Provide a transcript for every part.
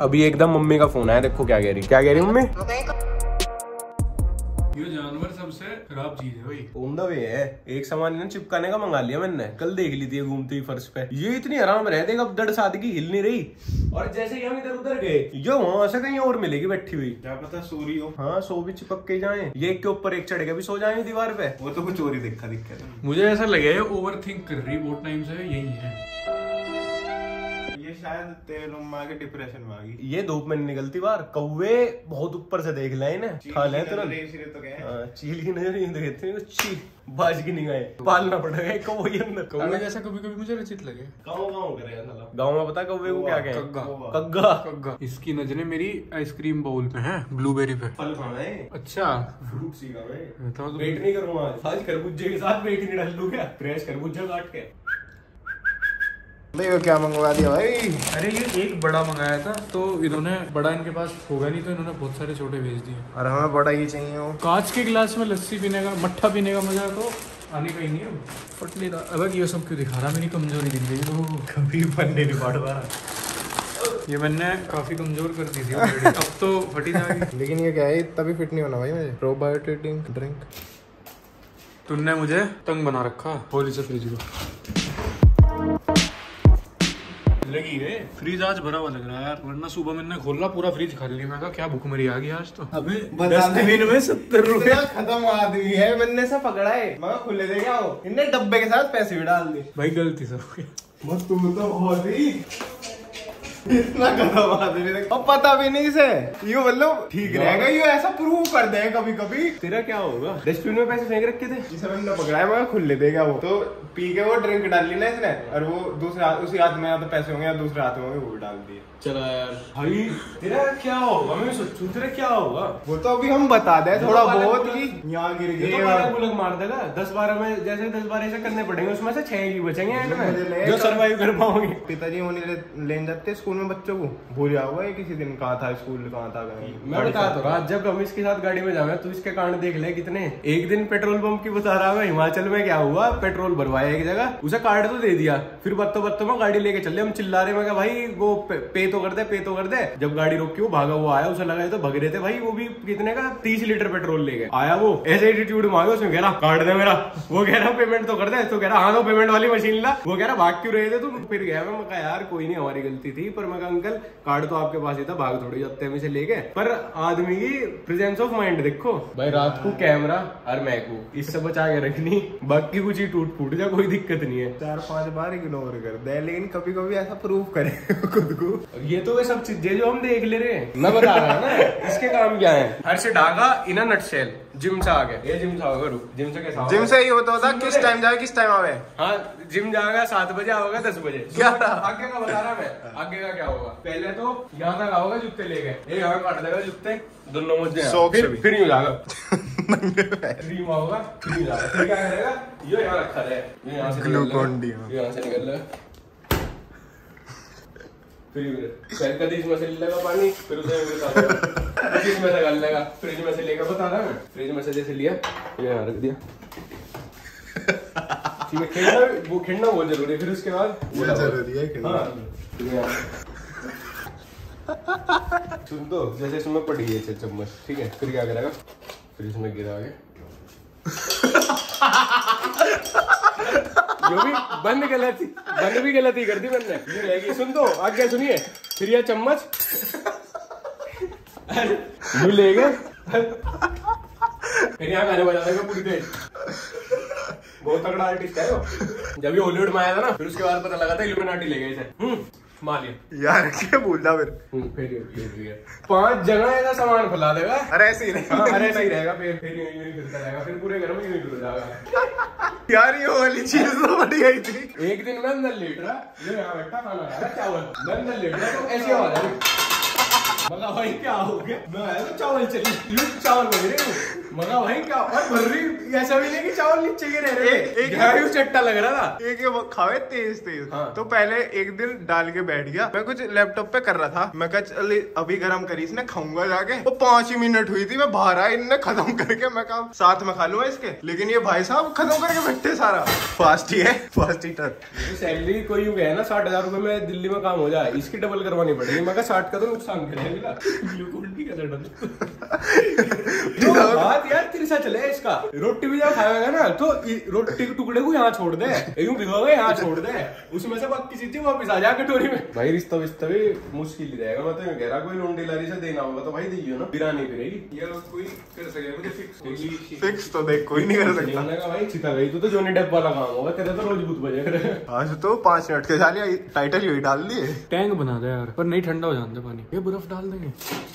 अभी एकदम मम्मी का फ़ोन आया देखो क्या कह रही क्या कह रही मम्मी? ये जानवर सबसे खराब चीज़ है भाई। ऑन द वे है। एक सामान ना चिपकाने का मंगा लिया मैंने। कल देख ली थी घूमती हुई फर्श पे। ये इतनी आराम रहते अब दड़ सादगी हिल नहीं रही। और जैसे ही हम इधर उधर गए जो वहाँ से कहीं और मिलेगी बैठी हुई। क्या पता सूरी हो। हाँ सो भी चिपक के जाए। ये एक के ऊपर एक चढ़ के भी सो जाए दीवार पे। वो तो कुछ और ही दिखा है मुझे ऐसा लगे ओवर थिंक कर रही बहुत टाइम से यही है। ये शायद तेल उम्मा के डिप्रेशन में आ गई। ये धूप में नहीं निकलती बाहर। कौवे बहुत ऊपर से देख लाए ना। खा ले तुरंत चील की नज़र नहीं देखते छी बाज की निगाहें पालना पड़ेगा एक कौवे अंदर। कौवे जैसा कभी कभी मुझे रचित लगे। गाँव गाँव करेगा गाँव में पता कौवे को क्या कहें? कग्गा। कग्गा। इसकी नज़रें मेरी आइसक्रीम बाउल पे हैं ब्लूबेरी पे। फल खाना है? अच्छा। फ्रूट सी मैं तो वेट नहीं करूँगा आज। खरबूजे के साथ वेट नहीं डाल लूँ क्या फ्रेश खरबूजा काट के। देखो क्या मंगवा दिया भाई? अरे ये एक बड़ा मंगाया था तो इन्होंने बड़ा इनके पास होगा नहीं तो इन्होंने बहुत सारे छोटे भेज दिए। और हमें बड़ा ही चाहिए हो कांच के गिलास में लस्सी पीने का मट्ठा पीने का मज़ा तो आने का ही नहीं है। फट नहीं रहा अब ये सब क्यों दिखा रहा? मेरी कमज़ोरी दिख रही है। कभी बनने नहीं पड़ रहा ये मैंने काफ़ी कमज़ोर कर दी थी अब तो फटी जाएगी लेकिन ये क्या है तभी फिट नहीं होना भाई मुझे। प्रोबायोटिक ड्रिंक तुमने मुझे तंग बना रखा। होली से फ्रिज को। लगी है फ्रिज आज भरा हुआ लग रहा है यार वरना सुबह मैंने खोला पूरा फ्रिज खाली लिया। मैं क्या भूख मरी आ गई आज तो? अबे डस्टबिन में सत्तर रुपए। खत्म आदमी है मैंने सब पकड़ा है। मैं खुले दे क्या हो? इनने डब्बे के साथ पैसे भी डाल दिए। भाई गलती सर हो बस तुम तो बहुत ही इतना है अब पता भी नहीं से यो मतलब ठीक रहेगा ये ऐसा प्रूव कर दे कभी कभी तेरा क्या होगा? डस्टबिन में पैसे फेंक रखे थे। जिसे मैंने पकड़ा है मैं खुले देगा वो? तो पी के वो ड्रिंक डाल ली ना इसने और वो दूसरे हाथ उसी हाथ में या तो पैसे होंगे या दूसरे हाथ में होंगे वो भी डाल दिए। चला यार। भाई तेरा क्या होगा? मैं सोचू तेरा क्या होगा? वो तो अभी हम बता दे थोड़ा बहुत कि यहाँ गिर तो गए मार देगा। दस बारह में जैसे दस बारह ऐसे करने पड़ेंगे उसमें से छह ही बचेंगे ले जो सरवाइव कर पाओगे। पिताजी होने ले- लेने जाते स्कूल में बच्चों को भूल होगा ये किसी दिन कहा था स्कूल कहाँ था मैं बता तो रहा जब हम इसके साथ गाड़ी में जावे तू इसके कांड देख ले कितने। एक दिन पेट्रोल पंप की बता रहा मैं हिमाचल में क्या हुआ पेट्रोल भरवाया एक जगह उसे कार्ड तो दे दिया। फिर बत्तों बत्तों में गाड़ी लेके चले हम चिल्ला रहे मैं भाई वो पे, तो कर दे पे तो कर दे। जब गाड़ी रोकी वो भागा वो आया उसे लगा तो भग रहे थे भाई वो भी कितने का तीस लीटर पेट्रोल ले गए। आया वो ऐसे एटीट्यूड मांगे उसमें कह रहा कार्ड दे मेरा। वो कह रहा पेमेंट तो कर दे। तो कह रहा हाँ तो पेमेंट वाली मशीन ला। वो कह रहा भाग क्यों रहे थे तुम? फिर गया मैं कहा यार कोई नहीं हमारी गलती थी पर मैं अंकल कार्ड तो आपके पास ही था भाग थोड़ी जाते से ले गए पर आदमी की प्रेजेंस ऑफ़ माइंड देखो। भाई रात को कैमरा और मैं को इससे बचा के रखनी बाकी कुछ ही टूट फूट जा कोई दिक्कत नहीं है। चार पाँच बार इग्नोर कर दे लेकिन कभी कभी ऐसा प्रूव करे खुद को। ये तो वे सब चीज़ें जो हम देख ले रहे हैं मैं बता रहा हूँ ना इसके काम क्या है? Harsh Daga in a nutshell. Gym से आ गए ये जिम से आओगे रुक। जिम से कैसा जिम से ही होता होता किस टाइम जाए किस टाइम आवे हाँ जिम जाएगा सात बजे आओगे दस बजे। आगे का बता रहा मैं। आगे का क्या होगा? पहले तो यहाँ तक आओगे जूते लेके ये यहाँ काट देगा जूते दोनों मुझे फिर। फिर यूँ जाएगा। रीम आओगा फिर यूँ जाएगा। फिर क्या करेगा? ये यहाँ रखा रहे। यहाँ से हाँ। ये यहाँ से निकल लेगा फिर कभी इसमें से ले लेगा पानी फिर उसे यूँ करता फिर से डाल लेगा। फ्रिज में से लेकर बता रहा मैं फ्रिज में से जैसे लिया ये यहाँ रख दिया। ठीक है खेलना वो खेलना बहुत ज़रूरी है। फिर उसके बाद वो ज़रूरी है खेलना। हाँ, सुन तो जैसे इसमें पड़ है छह चम्मच ठीक है। फिर क्या करेगा? फिर इसमें गिरा के जो भी बंद गलती बंद भी गलती कर दी मैंने। ये रहेगी। सुन तो आगे सुनिए। फिर यह चम्मच यू ले गए फिर यहाँ गाने बजा देगा पूरी देर बहुत तगड़ा आर्टिस्ट है वो। जब ये हॉलीवुड में आया था ना फिर उसके बाद पता लगा था इल्यूमिनाटी ले गए इसे। हम्म यार क्या बोलता फिर? हम्म, फिर फिर पाँच जगह ऐसा सामान फैला देगा। अरे ऐसे ही हाँ, नहीं अरे सही रहेगा फिर फिर यूँ यूँ ही फिरता रहेगा फिर पूरे घर में यूँ ही जाएगा यार ये वाली चीज़ तो बड़ी आई थी। एक दिन मैं अंदर लेट रहा ये यहाँ बैठा खाना खा रहा चावल। मैं अंदर लेट रहा तो ऐसी आवाज़ आ रही। मगा भाई क्या हो गया? मैं तो चावल चली। चावल बन रहे हो। मगा भाई क्या और भर रही ऐसा भी नहीं कि चावल नीचे गिरे रहे एक- एक- चट्टा लग रहा था। एक ये खावे तेज तेज। हाँ। तो पहले एक दिन डाल के बैठ गया। मैं कुछ लैपटॉप पे कर रहा था। मैं कहा चल अभी गरम करी इसने खाऊँगा जाके। वो पाँच ही मिनट हुई थी मैं बाहर आया इनने खत्म करके मैं कहा साथ में खा लूँगा इसके। लेकिन ये भाई साहब खत्म करके बैठे सारा। फास्ट ही है फास्ट हीटर सैलरी कोई यूँ गया ना साठ हज़ार रुपए में दिल्ली में काम हो जाए इसकी डबल करवानी पड़ेगी। मगर साठ का तो नुकसान करेगा बात यार तिरसा चले इसका। रोटी भी जब खाएगा ना तो रोटी के टुकड़े को यहाँ छोड़ दे यूँ भिगोगा यहाँ छोड़ दे। उसमें से बाकी चीज़ें वापिस आ जा कटोरी में। भाई रिश्ता विश्ता भी मुश्किल ही रहेगा। मैं तो कह रहा कोई लोंडी लारी से देना होगा तो भाई दीजिए ना। बिरानी फिरेगी। ये कोई कर फिक्स फिक्स तो देख कोई नहीं कर सकता। भाई सीता गई तू तो जोनी डेप वाला काम होगा तेरे तो रोज भूत बजे। आज तो पाँच मिनट के साले टाइटल यही डाल दिए। टैंक बना दे यार पर नहीं ठंडा हो जाता पानी। ये बर्फ़ डाल देंगे।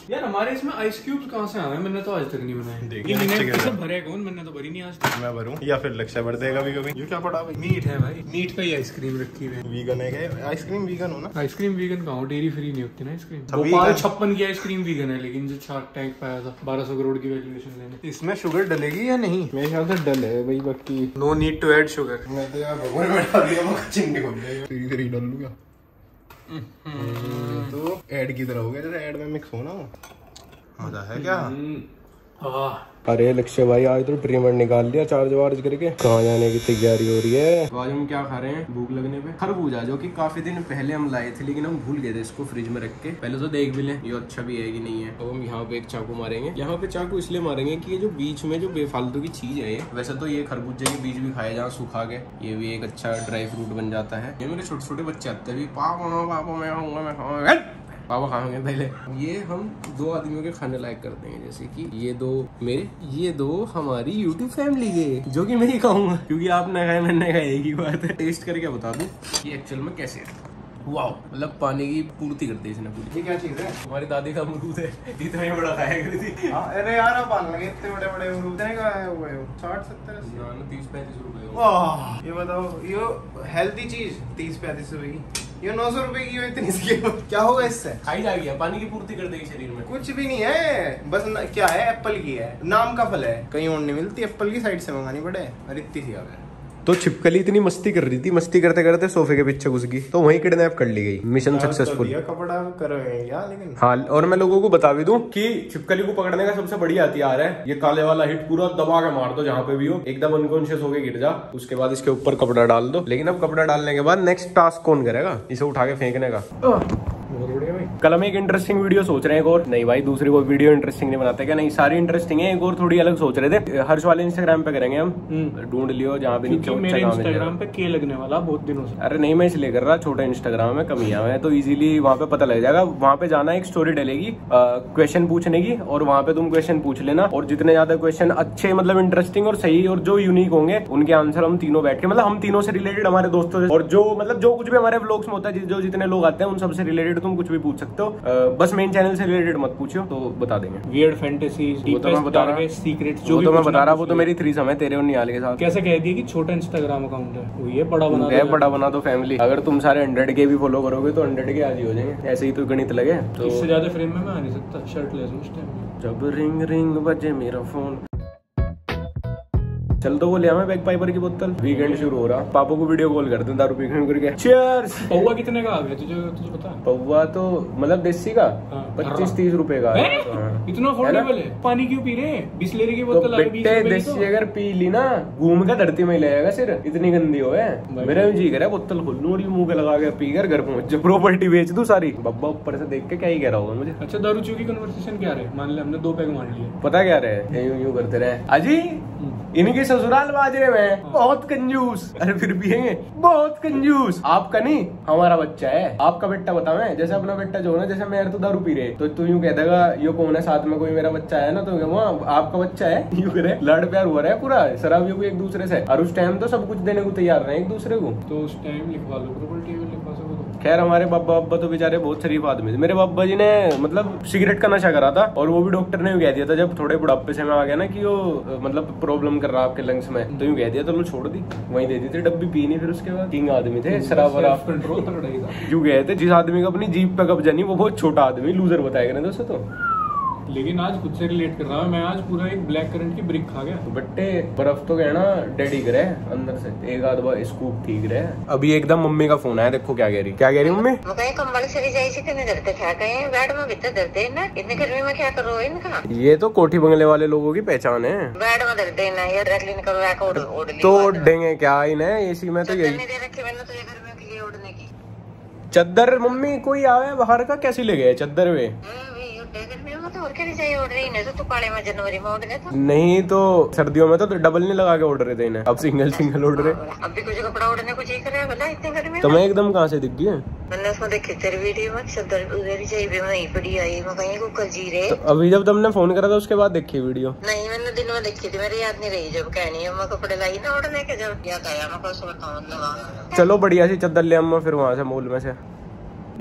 यार हमारे इसमें आइस क्यूब्स कहाँ से आ गए मैंने तो आज तक नहीं बनाए। भरे कौन? मैंने तो भरी नहीं आज तक। मैं भरूं? या फिर लक्ष्य भर देगा कभी कभी? ये क्या पड़ा भाई? मीट है भाई। मीट का ही आइसक्रीम रखी हुई है। वीगन है आइसक्रीम वीगन हो ना? आइसक्रीम वीगन कहाँ डेयरी फ्री नहीं होती ना आइसक्रीम। भोपाल छप्पन की आइसक्रीम वीगन है लेकिन जो शार्क टैंक पाया था 1200 करोड़ की वैल्यूएशन लेने। इसमें शुगर डलेगी या नहीं? मेरे ख्याल से डल है भाई बाकी no need to add sugar मैं तो यार भगवान में डाल दिया मैं खोल जाएगा तेरी तेरी डाल लूँगा तो ऐड की तरह हो गया जैसे ऐड में मिक्स होना मज़ा है क्या? अरे लक्ष्य भाई, आज तो ट्रिमर निकाल लिया चार्ज वार्ज करके। कहाँ जाने की तैयारी हो रही है? तो आज हम क्या खा रहे हैं? भूख लगने पे। खरबूजा, जो कि काफ़ी दिन पहले हम लाए थे, लेकिन हम भूल गए थे इसको फ्रिज में रख के। पहले तो देख भी लें, ये अच्छा भी है कि नहीं है। अब हम यहाँ पे एक चाकू मारेंगे। यहाँ पे चाकू इसलिए मारेंगे की जो बीच में जो बेफालतू की चीज़ है वैसे तो ये खरबूजे के बीज भी खाए जहाँ सुखा के। ये भी एक अच्छा ड्राई फ्रूट बन जाता है। ये मेरे छोटे छोटे बच्चे आते हैं पापा खाएँगे पहले। ये हम दो आदमियों के खाने लायक कर देंगे जैसे कि ये दो मेरे ये दो हमारी यूट्यूब फैमिली के जो कि मैं ही खाऊँगा। क्योंकि आप ना खाए मैंने खाए एक ही बात है। टेस्ट करके बता दूँ? कि एक्चुअल में कैसे है? वाह मतलब पानी की पूर्ति करते हैं इसने पूरी। ये क्या चीज़ है? हमारी दादी का अमरूद है। इतना ही बड़ा खाया करी थी। हाँ, अरे यार आप पान लगे इतने बड़े बड़े अमरूद। हैं का है वो साठ सत्तर अस्सी? ना, तीस पैंतीस रुपए ये बताओ ये हेल्दी चीज़ तीस पैंतीस रुपए की। ये नौ सौ रुपए की इतनी सी क्या होगा इससे? खाई आ गया पानी की पूर्ति कर देगी शरीर में। कुछ भी नहीं है। बस न, क्या है? एप्पल की है। नाम का फल है। कहीं और नहीं मिलती। एप्पल की साइड से मंगानी पड़े। और इतनी सी आ गया तो छिपकली इतनी मस्ती कर रही थी मस्ती करते करते सोफे के पीछे घुस गई तो वहीं किडनैप कर ली गई मिशन सक्सेसफुल कपड़ा करोगे क्या लेकिन हाँ और मैं लोगों को बता भी दूँ कि छिपकली को पकड़ने का सबसे बढ़िया हथियार है ये काले वाला हिट पूरा दबा के मार दो जहाँ पे भी हो एकदम अनकॉन्शियस होके गिर जा उसके बाद इसके ऊपर कपड़ा डाल दो। लेकिन अब कपड़ा डालने के बाद नेक्स्ट टास्क कौन करेगा? इसे उठा के फेंकने का। कल हम एक इंटरेस्टिंग वीडियो सोच रहे हैं एक और। नहीं भाई दूसरी कोई वीडियो इंटरेस्टिंग नहीं बनाते। क्या नहीं सारी इंटरेस्टिंग है एक और थोड़ी अलग सोच रहे थे। हर्ष वाले इंस्टाग्राम पे करेंगे हम। ढूंढ लियो जहाँ पे मेरे इंस्टाग्राम पे के लगने वाला बहुत दिनों से। अरे नहीं मैं इसलिए कर रहा छोटा इंस्टाग्राम है कमियाँ है तो इजीली वहाँ पे पता लग जाएगा। वहाँ पे जाना एक स्टोरी डलेगी क्वेश्चन पूछने की और वहाँ पे तुम क्वेश्चन पूछ लेना। और जितने ज़्यादा क्वेश्चन अच्छे मतलब इंटरेस्टिंग और सही और जो यूनिक होंगे उनके आंसर हम तीनों बैठ के मतलब हम तीनों से रिलेटेड हमारे दोस्तों से और जो मतलब जो कुछ भी हमारे ब्लॉग्स में होता है जो जितने लोग आते हैं उन सबसे रिलेटेड तुम कुछ भी पूछ सकते हो। बस मेन चैनल से रिलेटेड मत पूछो तो बता देंगे। वियर्ड फैंटेसीज तो मैं बता सीक्रेट तो मैं बता रहा वो तो मेरी थ्री समय तेरे और निहाल के साथ। कैसे कह दिए कि छोटा इंस्टाग्राम अकाउंट है? वो ये बड़ा बना है दो बड़ा बना दो फैमिली अगर तुम सारे हंड्रेड के भी फॉलो करोगे तो हंड्रेड के आज ही हो जाएँगे। ऐसे ही तो गणित लगे। तो इससे ज़्यादा फ्रेम में मैं आ नहीं सकता उस टाइम जब रिंग रिंग बजे मेरा फ़ोन चल तो वो ले बैक पाइपर की बोतल। वीकेंड शुरू हो रहा। पापा को वीडियो कॉल कर दूँ दारू पी करके चीयर्स पौवा कितने का आ गया? तुझे तुझे पता है? पौवा तो मतलब देसी का? हाँ, पच्चीस तीस रुपए का। हाँ। इतना अफोर्डेबल है? पानी क्यों पी रहे बिस्लेरी की तो बोतल बेटे देसी तो। अगर पी ली ना घूम के धरती में ले जाएगा सिर। इतनी गंदी हो है। मेरा भी जी करे बोतल खोल लूँ और मुँह पे लगा के पी कर घर पहुँच जा प्रॉपर्टी बेच दू सारी। बब्बा ऊपर से देख के क्या ही कह रहा होगा मुझे। अच्छा दारू चू की कन्वर्सेशन क्या रहे? मान ले हमने दो पैग मान लिए। पता क्या रहे? यूँ यूँ करते रहे। अजी इनके ससुराल बाजरे में बहुत कंजूस। अरे फिर पियेंगे बहुत कंजूस। आपका नहीं हमारा बच्चा है। आपका बेटा बतावे जैसे अपना बेटा जो ना जैसे मैं तो दारू पी रहे। तो तू यूँ कह देगा यो कौन है? साथ में कोई मेरा बच्चा है ना? तो कहूँगा आपका बच्चा है। यूँ करे। लड़ प्यार हुआ रहा है पूरा। शराबियों को एक दूसरे से। और उस टाइम तो सब कुछ देने को तैयार रहे एक दूसरे को। तो उस टाइम लिखवा लो में लिखवा सको खैर हमारे बाबा बाबा तो बेचारे बहुत शरीफ आदमी थे। मेरे बाबा जी ने मतलब सिगरेट का नशा करा था। और वो भी डॉक्टर ने भी कह दिया था जब थोड़े बुढ़ापे से में आ गया ना कि वो मतलब प्रॉब्लम कर रहा। आपके लंग्स में। तो यूँ कह दिया तो छोड़ दी। वहीं दे दी थी डब्बी पी नहीं फिर उसके बाद। किंग आदमी थे शराब वराब कंट्रोल यूँ कहते गए थे जिस आदमी का अपनी जीप पे कब्जा नहीं वो बहुत छोटा आदमी लूजर बताया करें दोस्तों तो। लेकिन आज खुद से रिलेट कर रहा हूँ। मैं आज पूरा एक ब्लैक करंट की ब्रिक खा गया। बट्टे बर्फ़ तो कहना डैडी करे अंदर से। एक आध बार स्कूप ठीक रहे। अभी एकदम मम्मी का फ़ोन आया देखो क्या कह रही। क्या कह रही मम्मी? वो कंबल से भी जाए से नहीं डरते था कहीं? बेड में भीतर डरते ना। इतनी गर्मी में क्या करो इनका? ये तो कोठी बंगले वाले लोगों की पहचान है। बेड में डरते ना ये रखली करो या ओढ़ ओढ़ तो ओढ़ेंगे क्या इन्हें एसी में तो चद्दर यही। नहीं दे रखी मैंने तुझे गर्मियों के लिए ओढ़ने की। चद्दर मम्मी कोई आवे बाहर का? कैसी ले गए? चद्दर वे? तो नहीं तो में नहीं तो सर्दियों में तो डबल नहीं लगा के ओढ़ रहे थे इन्हें। अब सिंगल सिंगल ओढ़ रहे। अब भी कुछ कपड़ा ओढ़ने को जी करे भला इतनी गर्मी तो मैं एकदम कहाँ से दिख गई मैंने उसमें देखी तेरी वीडियो में चद्दर उधर ही चाहिए वहीं पड़ी आई मैं कहीं को कल जी रहे। तो अभी जब तुमने फ़ोन करा था उसके बाद देखी वीडियो नहीं मैंने दिन में देखी थी मेरी याद नहीं रही जब कहनी है मैं कपड़े लाई ना ओढ़ने के जब याद आया मैं बताऊँ चलो बढ़िया सी चद्दर ले अम्मा फिर वहाँ से मॉल में से।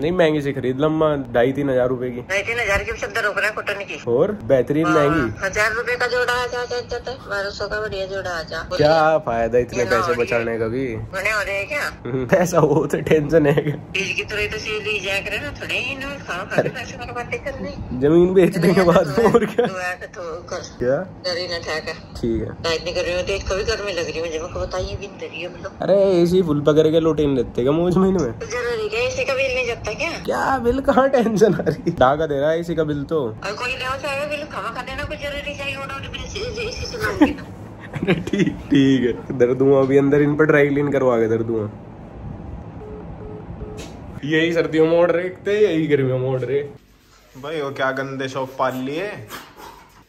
नहीं महँगी से खरीद। लम्मा ढाई तीन हज़ार रूपए की। ढाई तीन हज़ार की भी चद्दर ओपरा कॉटन की। और बेहतरीन महँगी। हज़ार रुपए का जोड़ा आ जाता है बारह सौ का बढ़िया जोड़ा आ जा। क्या फ़ायदा इतने पैसे बचाने का भी? बने हो रहे क्या? पैसा हो तो टेंशन है। तो सी ही ज़मीन बेच देंगे बाद में और क्या? क्या? ही ठाका है। है मुझे। नहीं है मतलब। अरे एसी फुल पकड़ के लोटेन देते क्या मौज महीने में? ज़रूरी क्या इसी का बिल नहीं जाता क्या? क्या बिल कहाँ टेंशन आ रही ढाका दे रहा है इसी का बिल तो। और कोई चाहे बिल देना कुछ ज़रूरी चाहिए ठीक ठीक है। दर दूँगा अभी अंदर इन पर ड्राई क्लीन करवा के दर दूँगा यही सर्दियों में ऑर्डर रखते यही गर्मियों में ऑर्डर भाई वो क्या गंदे शौक पाल लिए?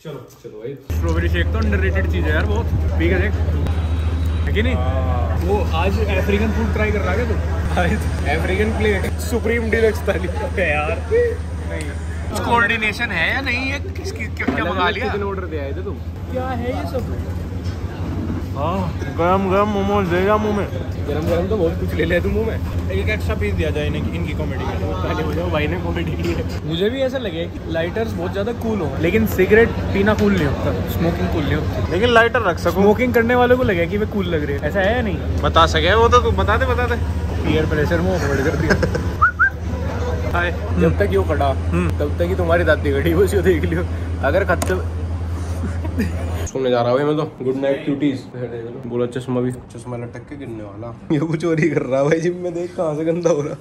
चलो चलो भाई। स्ट्रॉबेरी शेक तो अंडररेटेड चीज़ है यार बहुत। पी के देख। है कि नहीं? वो आज अफ्रीकन फ़ूड ट्राई कर रहा है क्या तू। अफ्रीकन प्लेट सुप्रीम डिलक्स थाली यार। कोऑर्डिनेशन है या नहीं? है किसकी क्या क्या मंगा लिया? कितने ऑर्डर दे आए थे तुम? क्या है ये सब? हाँ गरम गरम मोमोज दे जा मुँह में। गरम गरम तो बहुत कुछ ले लिया तुम मुँह में। एक एक्स्ट्रा पीस दिया जाए इनकी इनकी कॉमेडी के लिए। पहले हो जाओ भाई ने कॉमेडी की है। मुझे भी ऐसा लगे कि लाइटर्स बहुत ज़्यादा कूल हो लेकिन सिगरेट पीना कूल नहीं होता। स्मोकिंग कूल नहीं होती। लेकिन लाइटर रख सकूँ। स्मोकिंग करने वालों को लगे कि वे कूल लग रहे हैं। ऐसा है या नहीं? बता सके वो तो तू बता दे बता दे। पीयर प्रेशर में ओवर कर दिया हाय। जब तक यो खड़ा तब तक ही तुम्हारी दादी खड़ी बस यो देख लियो। अगर खत सोने जा रहा हूँ मैं तो। गुड नाइट क्यूटीज बोला चश्मा भी। चश्मा लटक के गिरने वाला। ये कुछ और ही कर रहा है भाई जिम में देख कहाँ से गंदा हो रहा।